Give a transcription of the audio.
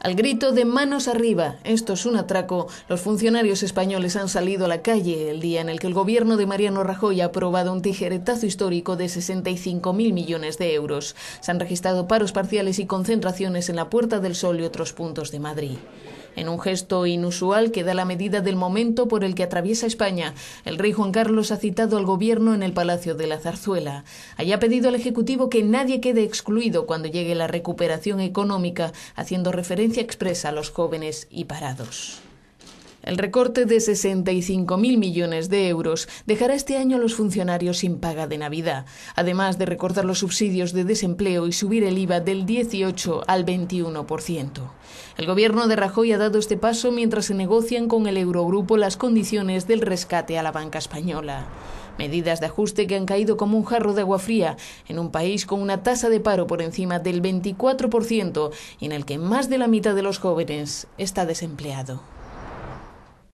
Al grito de manos arriba, esto es un atraco, los funcionarios españoles han salido a la calle el día en el que el gobierno de Mariano Rajoy ha aprobado un tijeretazo histórico de 65.000 millones de euros. Se han registrado paros parciales y concentraciones en la Puerta del Sol y otros puntos de Madrid. En un gesto inusual que da la medida del momento por el que atraviesa España, el rey Juan Carlos ha citado al gobierno en el Palacio de la Zarzuela. Allá ha pedido al Ejecutivo que nadie quede excluido cuando llegue la recuperación económica, haciendo referencia expresa a los jóvenes y parados. El recorte de 65.000 millones de euros dejará este año a los funcionarios sin paga de Navidad, además de recortar los subsidios de desempleo y subir el IVA del 18 al 21%. El gobierno de Rajoy ha dado este paso mientras se negocian con el Eurogrupo las condiciones del rescate a la banca española. Medidas de ajuste que han caído como un jarro de agua fría en un país con una tasa de paro por encima del 24% y en el que más de la mitad de los jóvenes está desempleado.